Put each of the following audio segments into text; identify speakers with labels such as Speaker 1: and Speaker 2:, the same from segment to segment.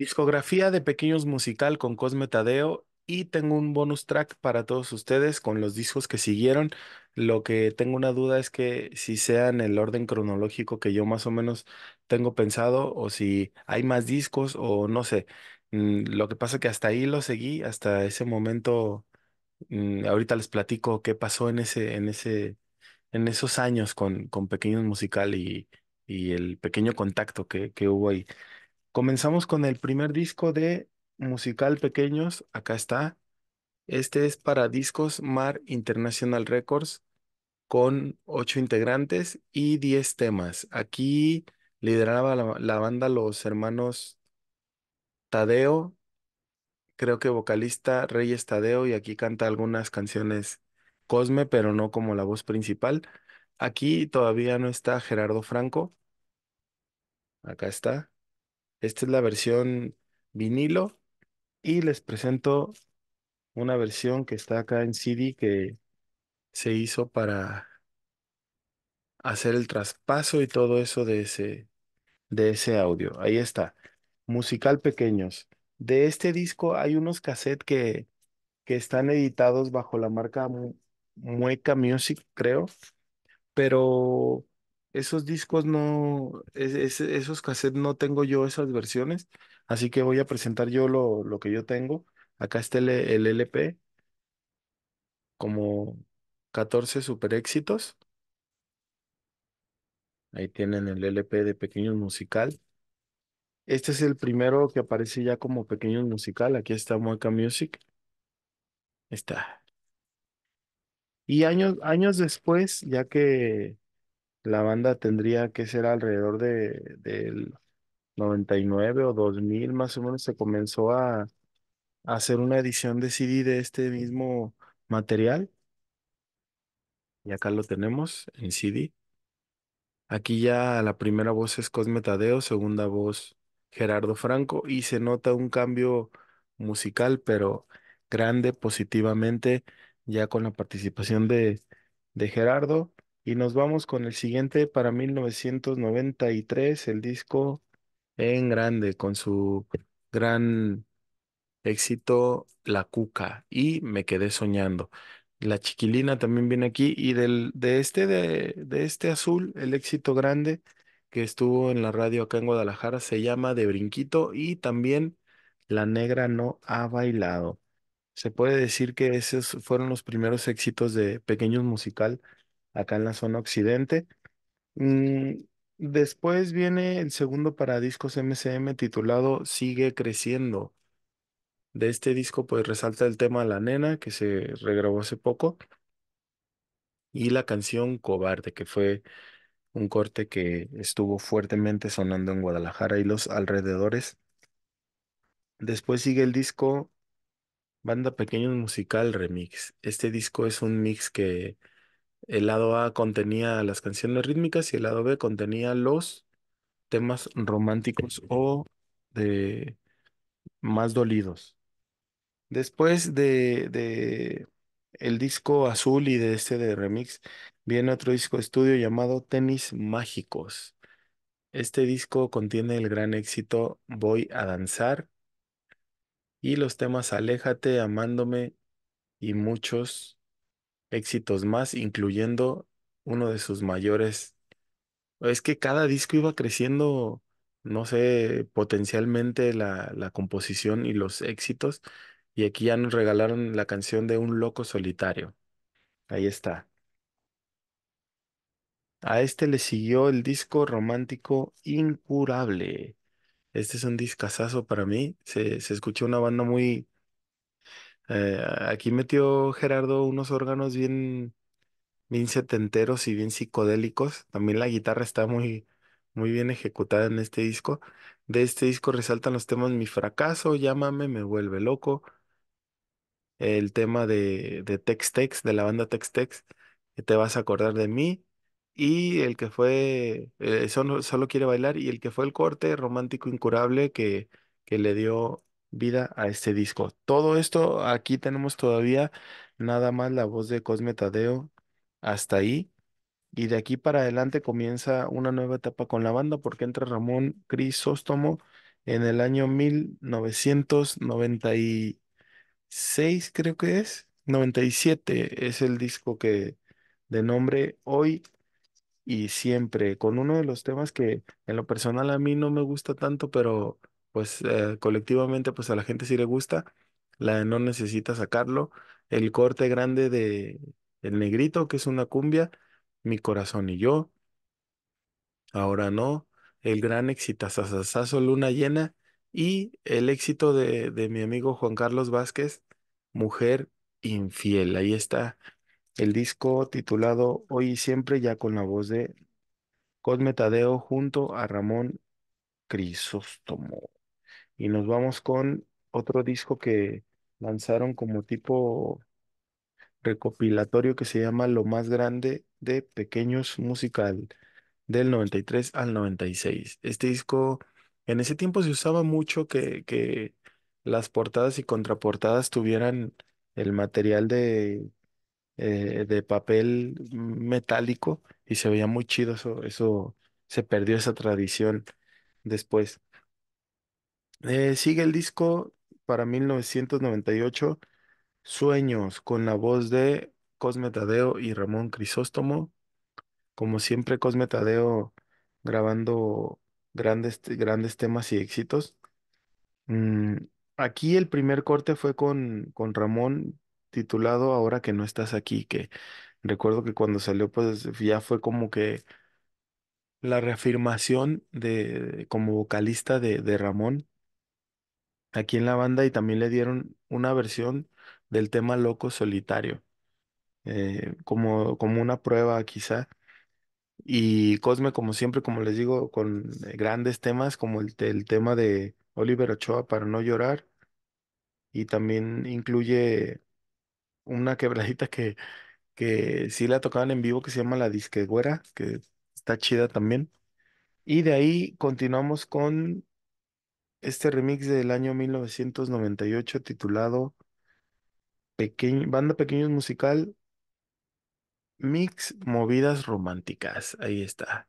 Speaker 1: Discografía de Pequeños Musical con Cosme Tadeo y tengo un bonus track para todos ustedes con los discos que siguieron. Lo que tengo una duda es que si sea en el orden cronológico que yo más o menos tengo pensado o si hay más discos o no sé. Mm, Lo que pasa que hasta ahí lo seguí, hasta ese momento. mm, Ahorita les platico qué pasó en ese, en ese, en esos años con, con Pequeños Musical y, y el pequeño contacto que, que hubo ahí. Comenzamos con el primer disco de Musical Pequeños. Acá está. Este es para Discos Mar International Records con ocho integrantes y diez temas. Aquí lideraba la, banda los hermanos Tadeo, creo que vocalista Reyes Tadeo, y aquí canta algunas canciones Cosme, pero no como la voz principal. Aquí todavía no está Gerardo Franco. Acá está. Esta es la versión vinilo y les presento una versión que está acá en CD que se hizo para hacer el traspaso y todo eso de ese, de ese audio. Ahí está. Musical Pequeños. De este disco hay unos cassettes que, que están editados bajo la marca Mu- Mueca Music, creo, pero esos discos no, es- es- esos cassettes no tengo yo esas versiones, así que voy a presentar yo lo, lo que yo tengo. Acá está el, el LP como 14 super éxitos. Ahí tienen el LP de Pequeños Musical. Este es el primero que aparece ya como Pequeños Musical. Aquí está Mueca Music. Está. Y años, años después, ya que la banda tendría que ser alrededor de, del 99 o 2000 más o menos, se comenzó a, a hacer una edición de CD de este mismo material. Y acá lo tenemos en CD. Aquí ya la primera voz es Cosme Tadeo, segunda voz Gerardo Franco y se nota un cambio musical, pero grande positivamente, ya con la participación de, de Gerardo. Y nos vamos con el siguiente para 1993, el disco en grande, con su gran Éxito La Cuca y Me quedé soñando. La Chiquilina también viene aquí y del, de este de, de este azul, el éxito grande que estuvo en la radio acá en Guadalajara se llama De Brinquito y también La Negra no ha bailado. Se puede decir que esos fueron los primeros éxitos de Pequeños Musical acá en la zona occidente. Mm, después viene el segundo para discos MCM titulado Sigue creciendo. De este disco, pues resalta el tema La Nena, que se regrabó hace poco, y la canción Cobarde, que fue un corte que estuvo fuertemente sonando en Guadalajara y los alrededores. Después sigue el disco Banda Pequeños Musical Remix. Este disco es un mix que el lado A contenía las canciones rítmicas y el lado B contenía los temas románticos o de más dolidos. Después de, de el disco azul y de este de remix, viene otro disco de estudio llamado Tenis Mágicos. Este disco contiene el gran éxito Voy a danzar y los temas Aléjate, Amándome y muchos éxitos más, incluyendo uno de sus mayores. Es que cada disco iba creciendo, no sé, potencialmente la, la composición y los éxitos. Y aquí ya nos regalaron la canción de Un Loco Solitario. Ahí está. A este le siguió el disco romántico Incurable. Este es un discazazo para mí. Se, se escuchó una banda muy... eh, aquí metió Gerardo unos órganos bien, bien setenteros y bien psicodélicos. También la guitarra está muy, muy bien ejecutada en este disco. De este disco resaltan los temas Mi fracaso, Llámame, Me vuelve loco, el tema de, de Tex Tex, de la banda Tex Tex, que te vas a acordar de mí, y el que fue, eh, solo, solo quiere bailar, y el que fue el corte romántico incurable que, que le dio vida a este disco. Todo esto, aquí tenemos todavía nada más la voz de Cosme Tadeo hasta ahí. Y de aquí para adelante comienza una nueva etapa con la banda porque entra Ramón Crisóstomo en el año mil novecientos noventa y seis creo que es, 97 es el disco que de nombre Hoy y Siempre, con uno de los temas que en lo personal a mí no me gusta tanto, pero pues eh, colectivamente pues a la gente sí le gusta, la de No Necesita Sacarlo, el corte grande de El Negrito, que es una cumbia, Mi Corazón y Yo. Ahora no, el gran exitazazazazo Luna Llena y el éxito de, de mi amigo Juan Carlos Vázquez, Mujer Infiel. Ahí está el disco titulado Hoy y Siempre, ya con la voz de Cosme Tadeo junto a Ramón Crisóstomo. Y nos vamos con otro disco que lanzaron como tipo recopilatorio que se llama Lo más grande de Pequeños Musical del 93 al 96. Este disco, en ese tiempo se usaba mucho que, que las portadas y contraportadas tuvieran el material de, eh, de papel metálico y se veía muy chido eso, eso se perdió esa tradición después. Eh, sigue el disco para 1998, Sueños, con la voz de Cosme Tadeo y Ramón Crisóstomo. Como siempre, Cosme Tadeo grabando grandes, grandes temas y éxitos. Mm, aquí el primer corte fue con, con Ramón, titulado Ahora que no estás aquí, que recuerdo que cuando salió, pues ya fue como que la reafirmación de, como vocalista de, de Ramón aquí en la banda y también le dieron una versión del tema Loco Solitario, eh, como, como una prueba quizá. Y Cosme, como siempre, como les digo, con eh, grandes temas como el, tema de Oliver Ochoa para no llorar y también incluye una quebradita que, que sí la tocaban en vivo que se llama La Disque Güera, que está chida también. Y de ahí continuamos con este remix del año 1998 titulado Banda Pequeños Musical Mix Movidas Románticas. Ahí está.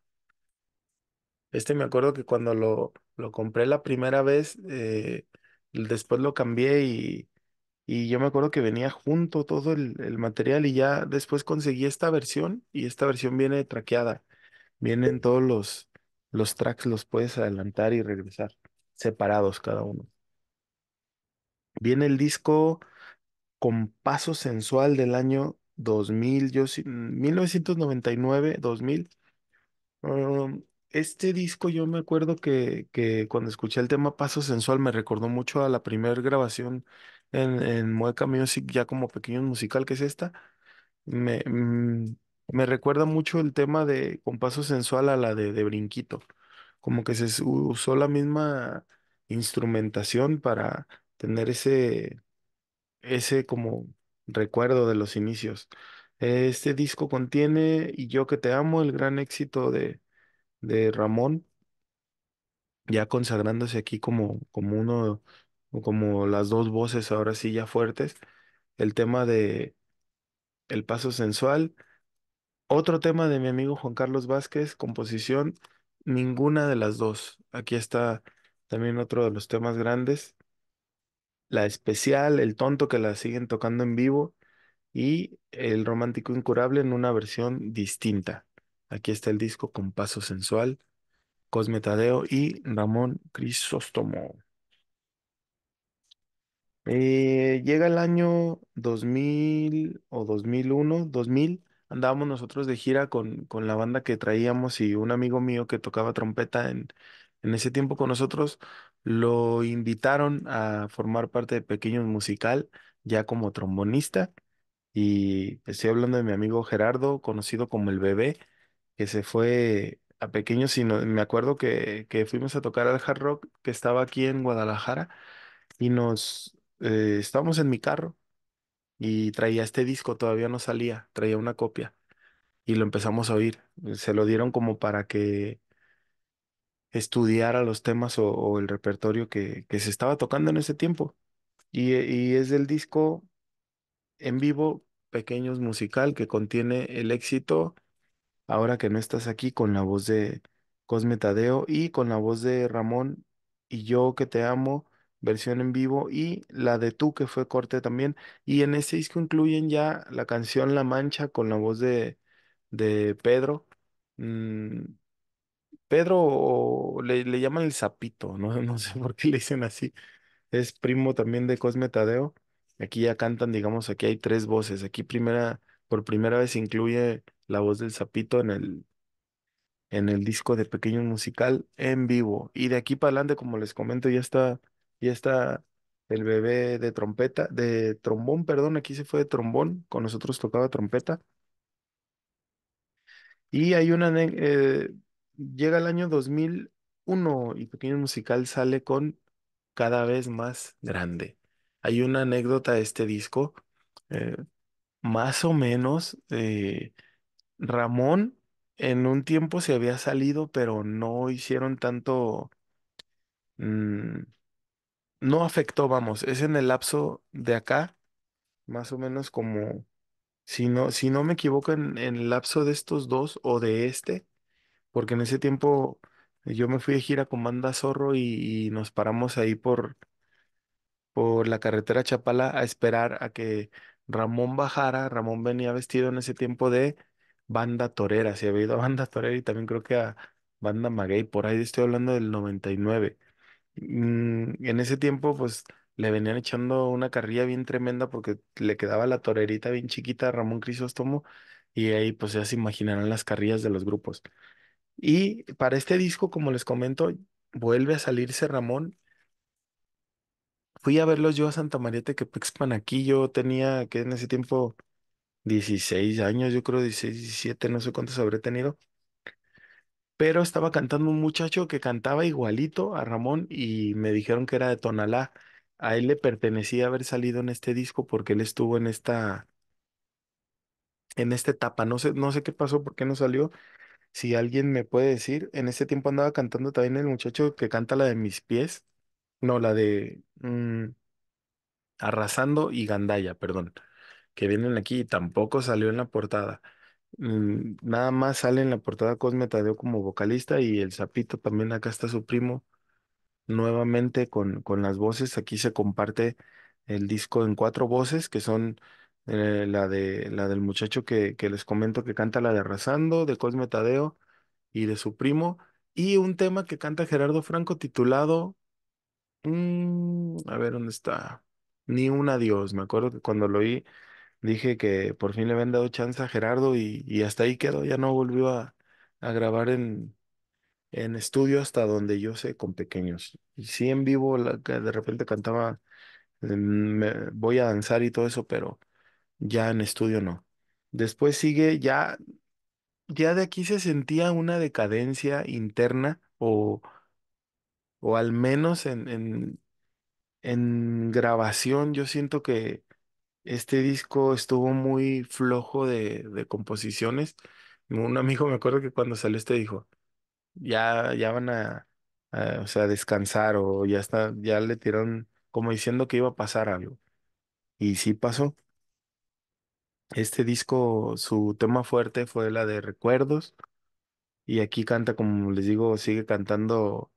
Speaker 1: Este me acuerdo que cuando lo, lo compré la primera vez, eh, después lo cambié y, y yo me acuerdo que venía junto todo el, el material y ya después conseguí esta versión y esta versión viene traqueada. Vienen todos los, los tracks, los puedes adelantar y regresar, separados cada uno. Viene el disco con Paso Sensual del año 2000, yo sí- 1999, 2000. Um, este disco yo me acuerdo que, que cuando escuché el tema Paso Sensual me recordó mucho a la primera grabación en, en Mueca Music, ya como pequeño musical que es esta. Me, mm, me recuerda mucho el tema de Con Paso Sensual a la de Brinquito. Como que se usó la misma instrumentación para tener ese ese como recuerdo de los inicios. Este disco contiene Y yo que te amo, el gran éxito de, de Ramón, ya consagrándose aquí como, como uno, como las dos voces ahora sí ya fuertes. El tema de El Paso Sensual. Otro tema de mi amigo Juan Carlos Vázquez, composición, ninguna de las dos. Aquí está también otro de los temas grandes. La especial, el tonto que la siguen tocando en vivo y El Romántico Incurable en una versión distinta. Aquí está el disco con Paso Sensual, Cosme Tadeo y Ramón Crisóstomo. Eh, llega el año 2000 o 2001, 2000, andábamos nosotros de gira con, con la banda que traíamos y un amigo mío que tocaba trompeta en, en ese tiempo con nosotros, lo invitaron a formar parte de Pequeños Musical, ya como trombonista. Y estoy hablando de mi amigo Gerardo, conocido como el bebé, que se fue a pequeños. Y no- me acuerdo que, que fuimos a tocar al Hard Rock que estaba aquí en Guadalajara y nos eh, estábamos en mi carro y traía este disco, todavía no salía, traía una copia y lo empezamos a oír. Se lo dieron como para que estudiara los temas o, el repertorio que, que se estaba tocando en ese tiempo. Y, y es del disco en vivo, Pequeños Musical, que contiene el éxito Ahora que no estás aquí con la voz de Cosme Tadeo y con la voz de Ramón y Yo que te amo, versión en vivo, y la de Tú que fue corte también. Y en ese disco incluyen ya la canción La Mancha con la voz de, de Pedro. Mm, Pedro le, le llaman el Sapito, no, no sé por qué le dicen así. Es primo también de Cosme Tadeo. Aquí ya cantan, digamos, aquí hay tres voces. Aquí primera, por primera vez incluye la voz del Sapito en el, en el disco de Pequeño Musical en vivo. Y de aquí para adelante, como les comento, ya está, ya está el bebé de trompeta, de trombón, perdón, aquí se fue de trombón, con nosotros tocaba trompeta. Y hay una, eh, llega el año 2001 y Pequeño Musical sale con cada vez más grande. Hay una anécdota de este disco, eh, más o menos, eh, Ramón en un tiempo se había salido, pero no hicieron tanto, mm, no afectó, vamos, es en el lapso de acá, más o menos como, si no, si no me equivoco, en, el lapso de estos dos o de este, porque en ese tiempo yo me fui de gira con Banda Zorro y, y nos paramos ahí por por la carretera Chapala a esperar a que Ramón bajara. Ramón venía vestido en ese tiempo de banda torera, se había ido a banda torera y también creo que a banda maguey, por ahí estoy hablando del 99. Mm, en ese tiempo pues le venían echando una carrilla bien tremenda porque le quedaba la torerita bien chiquita a Ramón Crisóstomo y ahí pues ya se imaginarán las carrillas de los grupos. Y para este disco, como les comento, vuelve a salirse Ramón Fui a verlos yo a Santa María Tequepexpan. Aquí yo tenía, que en ese tiempo, 16 años, yo creo 16, 17, no sé cuántos habré tenido. Pero estaba cantando un muchacho que cantaba igualito a Ramón y me dijeron que era de Tonalá. A él le pertenecía haber salido en este disco porque él estuvo en esta, en esta etapa. No sé, no sé qué pasó, por qué no salió. Si alguien me puede decir, en ese tiempo andaba cantando también el muchacho que canta la de mis pies. No, la de mm, Arrasando y Gandaya, perdón. que vienen aquí y tampoco salió en la portada. Mm, Nada más sale en la portada Cosme Tadeo como vocalista y el Sapito también acá está su primo nuevamente con, con las voces. Aquí se comparte el disco en cuatro voces que son eh, la de la del muchacho que, que les comento que canta la de Arrasando, de Cosme Tadeo y de su primo. Y un tema que canta Gerardo Franco titulado, mm, a ver dónde está. Ni un adiós. Me acuerdo que cuando lo oí Dije que por fin le habían dado chance a Gerardo y, y hasta ahí quedó, ya no volvió a, a grabar en, en estudio hasta donde yo sé con pequeños. Y sí en vivo, de repente cantaba Voy a danzar y todo eso, pero ya en estudio no. Después sigue, ya, ya de aquí se sentía una decadencia interna o, o al menos en, en, en grabación yo siento que Este disco estuvo muy flojo de, de composiciones. Un amigo me acuerdo que cuando salió este dijo, ya, ya van a, o sea, descansar o ya está, ya le tiraron como diciendo que iba a pasar algo. Y sí pasó. Este disco, su tema fuerte fue la de Recuerdos y aquí canta, como les digo, sigue cantando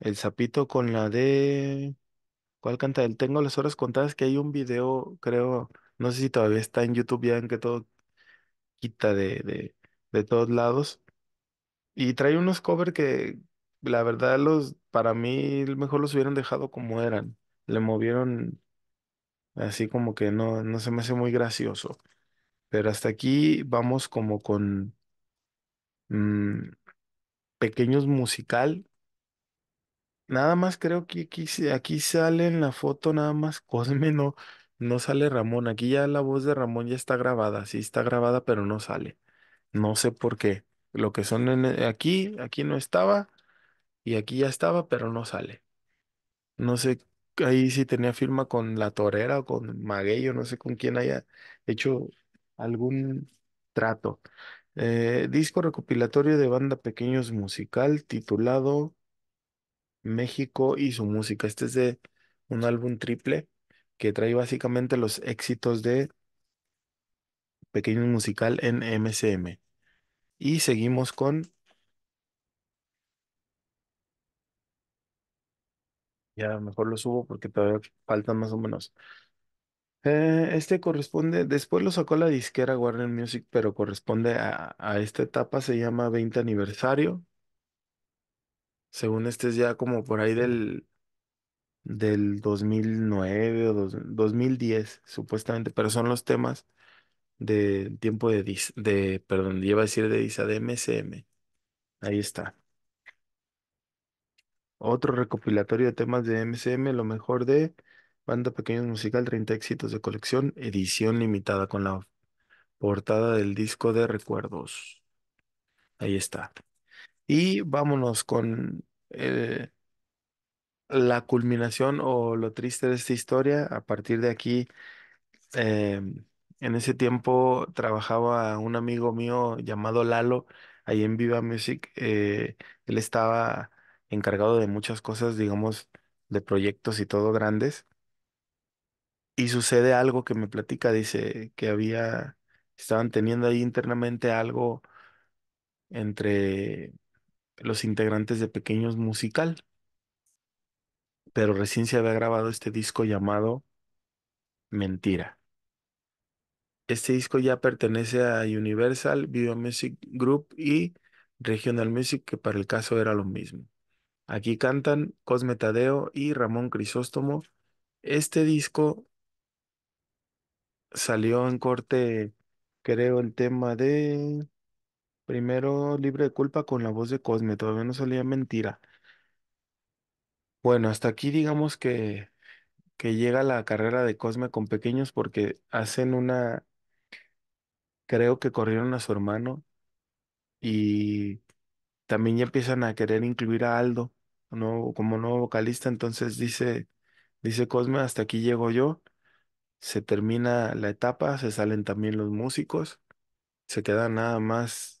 Speaker 1: El Sapito con la de... ¿Cuál canta él? Tengo las horas contadas que hay un video, creo, no sé si todavía está en YouTube, ya en que todo quita de, de, de todos lados. Y trae unos covers que la verdad los, para mí mejor los hubieran dejado como eran. Le movieron así como que no, no se me hace muy gracioso. Pero hasta aquí vamos como con mm, pequeños musical. Nada más creo que aquí, aquí sale en la foto nada más Cosme, no, no sale Ramón. Aquí ya la voz de Ramón ya está grabada, sí está grabada, pero no sale. No sé por qué. Lo que son en- e, aquí, aquí no estaba y aquí ya estaba, pero no sale. No sé ahí si tenía firma con La Torera o con Maguey, o no sé con quién haya hecho algún trato. Eh, disco recopilatorio de banda Pequeños Musical titulado México y su música. Este es de un álbum triple que trae básicamente los éxitos de Pequeños Musical en MCM. Y seguimos con Ya mejor lo subo porque todavía faltan más o menos. Eh, este corresponde, después lo sacó la disquera Warner Music, pero corresponde a, a esta etapa, se llama 20 aniversario. Según este es ya como por ahí del, del 2009 o dos- 2010, supuestamente, pero son los temas del tiempo de, dis- de, perdón, iba a decir de DISA, de MSM. Ahí está. Otro recopilatorio de temas de MCM, lo mejor de Banda Pequeños Musical, 30 éxitos de colección, edición limitada con la portada del disco de recuerdos. Ahí está. Y vámonos con eh, la culminación o lo triste de esta historia. A partir de aquí, eh, en ese tiempo trabajaba un amigo mío llamado Lalo, ahí en Viva Music. eh, él estaba encargado de muchas cosas, digamos, de proyectos y todo grandes. Y sucede algo que me platica, dice que había, estaban teniendo ahí internamente algo entre los integrantes de Pequeños Musical, pero recién se había grabado este disco llamado Mentira. Este disco ya pertenece a Universal Video Music Group y Regional Music, que para el caso era lo mismo. Aquí cantan Cosme Tadeo y Ramón Crisóstomo. Este disco salió en corte, creo, el tema de primero Libre de Culpa con la voz de Cosme, todavía no salía Mentira. Bueno, hasta aquí digamos que que llega la carrera de Cosme con pequeños porque hacen una, creo que corrieron a su hermano y también ya empiezan a querer incluir a Aldo no, como nuevo vocalista, entonces dice, dice Cosme, hasta aquí llego yo, se termina la etapa, se salen también los músicos, se queda nada más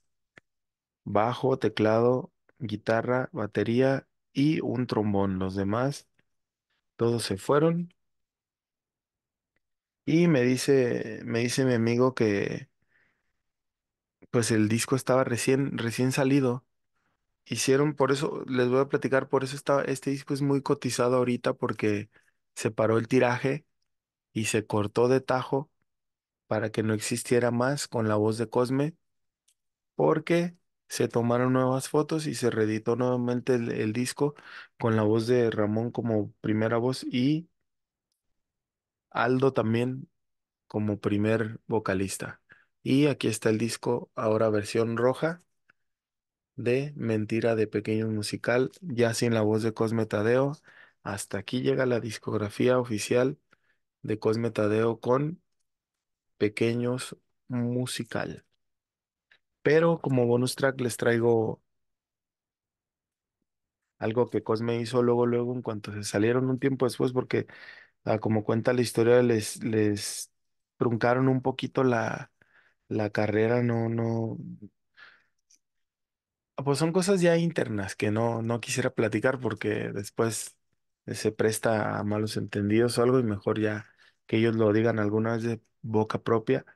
Speaker 1: bajo, teclado, guitarra, batería y un trombón, los demás, todos se fueron. Y me dice, me dice mi amigo que pues el disco estaba recién, recién salido. Hicieron, por eso, les voy a platicar, por eso estaba, este disco es muy cotizado ahorita porque se paró el tiraje y se cortó de tajo para que no existiera más con la voz de Cosme, porque se tomaron nuevas fotos y se reeditó nuevamente el, disco con la voz de Ramón como primera voz y Aldo también como primer vocalista. Y aquí está el disco, ahora versión roja de Mentira de Pequeño Musical, ya sin la voz de Cosme Tadeo. Hasta aquí llega la discografía oficial de Cosme Tadeo con Pequeños Musical. Pero como bonus track les traigo algo que Cosme hizo luego, luego, en cuanto se salieron un tiempo después, porque ah, como cuenta la historia, les, les truncaron un poquito la, la carrera, no, no, Pues son cosas ya internas que no, no quisiera platicar porque después se presta a malos entendidos o algo y mejor ya que ellos lo digan alguna vez de boca propia.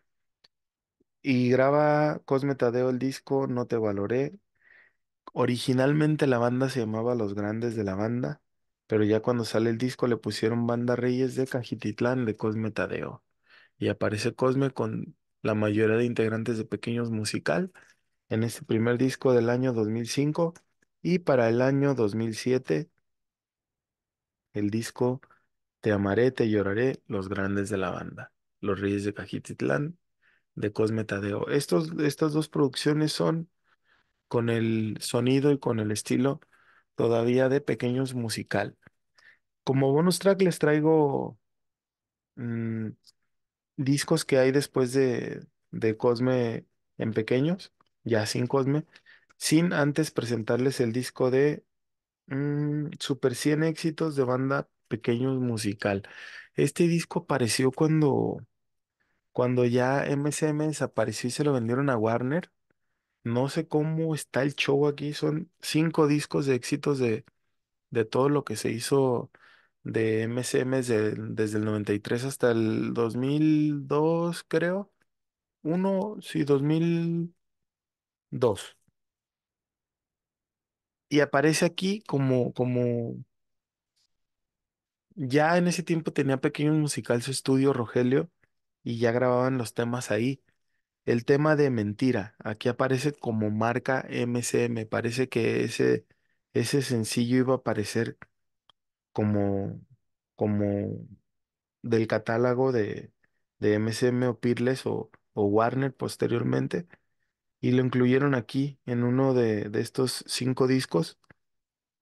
Speaker 1: Y graba Cosme Tadeo el disco No Te Valoré. Originalmente la banda se llamaba Los Grandes de la Banda, pero ya cuando sale el disco le pusieron Banda Reyes de Cajititlán de Cosme Tadeo. Y aparece Cosme con la mayoría de integrantes de Pequeños Musical en este primer disco del año 2005 y para el año 2007 el disco Te amaré, te lloraré, Los Grandes de la Banda, Los Reyes de Cajititlán de Cosme Tadeo. Estos, estas dos producciones son con el sonido y con el estilo todavía de Pequeños Musical. Como bonus track les traigo mm, discos que hay después de, de Cosme en Pequeños, ya sin Cosme, sin antes presentarles el disco de Mm, Super 100 éxitos de banda Pequeños Musical. Este disco apareció cuando, cuando ya MCM desapareció y se lo vendieron a Warner. No sé cómo está el show aquí. Son cinco discos de éxitos de, de todo lo que se hizo de MCM desde, desde el 93 hasta el 2002, creo. Uno, sí, 2002. Y aparece aquí como, como Ya en ese tiempo tenía Pequeños Musical su estudio Rogelio y ya grababan los temas ahí. El tema de Mentira, aquí aparece como marca MCM. Parece que ese, ese sencillo iba a aparecer como, como del catálogo de, de MCM o Peerless o, o Warner posteriormente. Y lo incluyeron aquí en uno de, de estos cinco discos.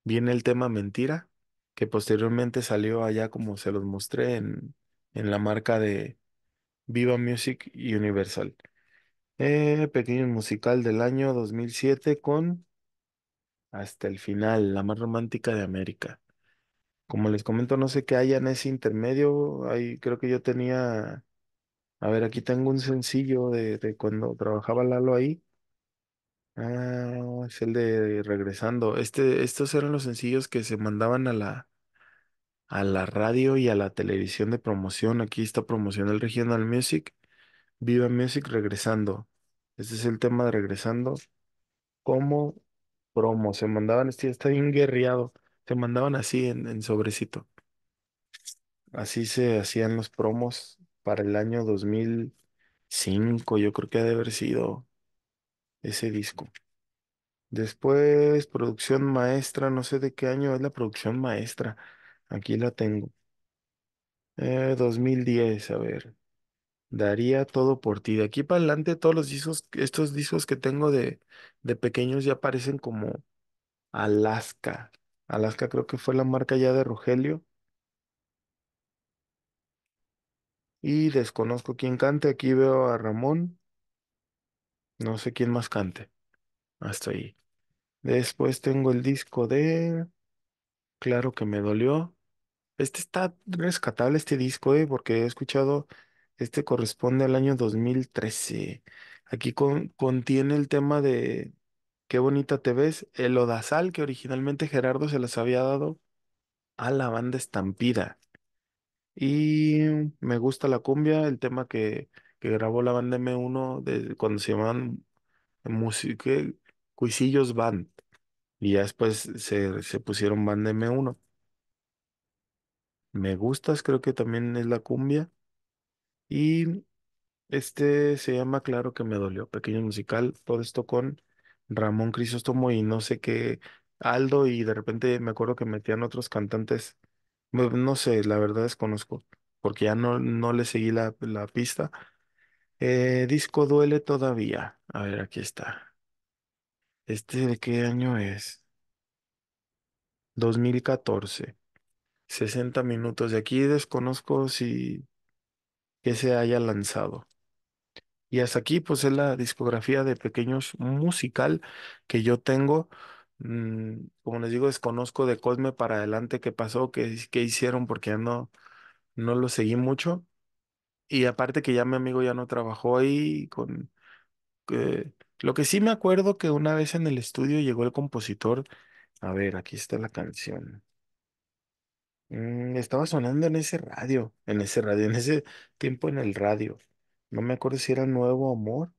Speaker 1: Viene el tema Mentira, que posteriormente salió allá como se los mostré en, en la marca de Viva Music Universal. Eh, pequeño musical del año 2007 con Hasta el final, la más romántica de América. Como les comento, no sé qué haya en ese intermedio. Ahí creo que yo tenía, a ver, aquí tengo un sencillo de, de cuando trabajaba Lalo ahí. Ah, es el de Regresando. Este, estos eran los sencillos que se mandaban a la, a la radio y a la televisión de promoción. Aquí está promoción del Regional Music. Viva Music Regresando. Este es el tema de Regresando. Como promo, se mandaban, este está bien guerreado. Se mandaban así en, en sobrecito. Así se hacían los promos para el año 2005. Yo creo que ha de haber sido ese disco. Después, producción maestra, no sé de qué año es la producción maestra. Aquí la tengo. Eh, 2010, a ver. Daría todo por ti. De aquí para adelante, todos los discos, estos discos que tengo de, de pequeños ya parecen como Alaska. Alaska creo que fue la marca ya de Rogelio. Y desconozco quién cante. Aquí veo a Ramón. No sé quién más cante. Hasta ahí. Después tengo el disco de Claro que me dolió. Este está rescatable, este disco, eh, porque he escuchado, este corresponde al año 2013. Aquí con- contiene el tema de Qué bonita te ves, el Odasal que originalmente Gerardo se las había dado a la banda Estampida. Y me gusta la cumbia, el tema que, que grabó la banda M1 de, cuando se llamaban Cuisillos Band. Y ya después se, se pusieron banda M1. Me gustas, creo que también es la cumbia. Y este se llama Claro que me dolió, pequeño musical, todo esto con Ramón Crisóstomo y no sé qué, Aldo, y de repente me acuerdo que metían otros cantantes, no, sé, la verdad desconozco, porque ya no, no le seguí la, la pista. Eh, disco Duele todavía. A ver, aquí está. ¿Este de qué año es? 2014. 60 minutos. De aquí desconozco si que se haya lanzado. Y hasta aquí, pues es la discografía de pequeños musical que yo tengo. Mm, como les digo, desconozco de Cosme para adelante qué pasó, qué, hicieron, porque no, no lo seguí mucho. Y aparte que ya mi amigo ya no trabajó ahí con... eh, lo que sí me acuerdo que una vez en el estudio llegó el compositor. A ver, aquí está la canción. Mm, estaba sonando en ese radio, en ese radio, en ese tiempo en el radio. No me acuerdo si era Nuevo Amor.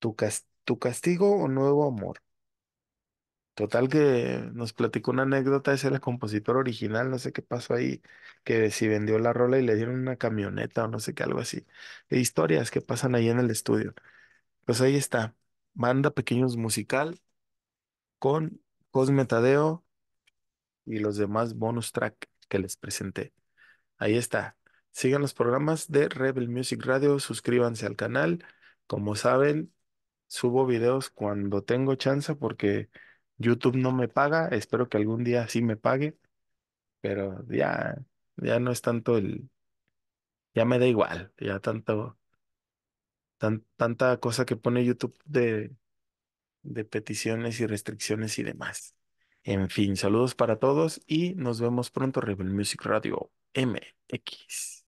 Speaker 1: ¿Tu, tu castigo o nuevo amor? Total que nos platicó una anécdota, ese era el compositor original, no sé qué pasó ahí, que si vendió la rola y le dieron una camioneta o no sé qué, algo así. De historias que pasan ahí en el estudio. Pues ahí está, banda Pequeños Musical con Cosme Tadeo y los demás bonus track que les presenté. Ahí está. Sigan los programas de Rebel Music Radio, suscríbanse al canal. Como saben, Subo videos cuando tengo chance porque YouTube no me paga. Espero que algún día sí me pague, pero ya, ya no es tanto el, ya me da igual, ya tanto, tan, tanta cosa que pone YouTube de, de peticiones y restricciones y demás. En fin, saludos para todos y nos vemos pronto, Rebel Music Radio MX.